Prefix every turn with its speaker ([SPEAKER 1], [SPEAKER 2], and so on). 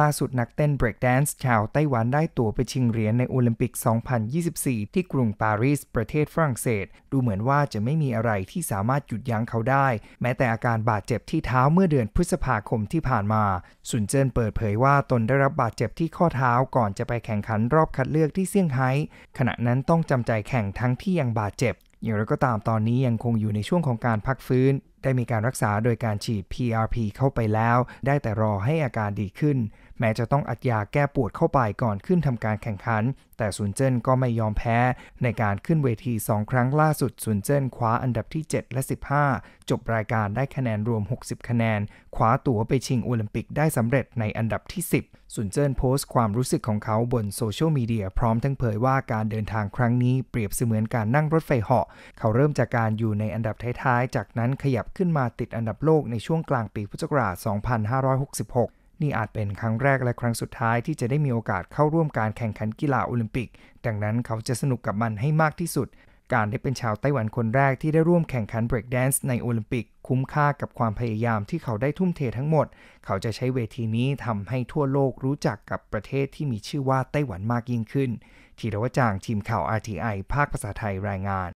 [SPEAKER 1] ล่าสุดนักเต้นเบรกแดนซ์ชาวไต้หวันได้ตั๋วไปชิงเหรียญในโอลิมปิก 2024 ที่กรุงปารีส ประเทศฝรั่งเศส ดูเหมือนว่าจะไม่มีอะไรที่สามารถหยุดยั้งเขาได้ แม้แต่อาการบาดเจ็บที่เท้าเมื่อเดือนพฤษภาคมที่ผ่านมา สุนเจิ้นเปิดเผยว่าตนได้รับบาดเจ็บที่ข้อเท้าก่อนจะไปแข่งขันรอบคัดเลือกที่เซี่ยงไฮ้ขณะนั้นต้องจำใจแข่งทั้งที่ยังบาดเจ็บอย่างไรก็ตามตอนนี้ยังคงอยู่ในช่วงของการพักฟื้น ได้มีการรักษาโดยการฉีด PRP เข้าไปแล้ว ได้แต่รอให้อาการดีขึ้น แม้จะต้องอัดยาแก้ปวดเข้าไปก่อนขึ้นทำการแข่งขัน แต่ซุนเจิ้นก็ไม่ยอมแพ้ ในการขึ้นเวที 2 ครั้งล่าสุดซุนเจิ้นคว้าอันดับที่ 7 และ 15 จบรายการได้คะแนนรวม 60 คะแนน คว้าตั๋วไปชิงโอลิมปิกได้สำเร็จในอันดับที่ 10ซุนเจิ้นโพสต์ความรู้สึกของเขาบนโซเชียลมีเดียพร้อมทั้งเผยว่าการเดินทางครั้งนี้เปรียบเสมือนการนั่งรถไฟเหาะ เขาเริ่มจากการอยู่ในอันดับท้ายๆ จากนั้นขยับขึ้นมาติดอันดับโลกในช่วงกลางปีพุทธศักราช 2566 นี่อาจเป็นครั้งแรกและครั้งสุดท้ายที่จะได้มีโอกาสเข้าร่วมการแข่งขันกีฬาโอลิมปิก ดังนั้นเขาจะสนุกกับมันให้มากที่สุด การได้เป็นชาวไต้หวันคนแรกที่ได้ร่วมแข่งขันเบรกแดนซ์ในโอลิมปิก คุ้มค่ากับความพยายามที่เขาได้ทุ่มเททั้งหมด เขาจะใช้เวทีนี้ทำให้ทั่วโลกรู้จักกับประเทศที่มีชื่อว่าไต้หวันมากยิ่งขึ้นทีรวจางทีมข่าว RTI ภาคภาษาไทยรายงาน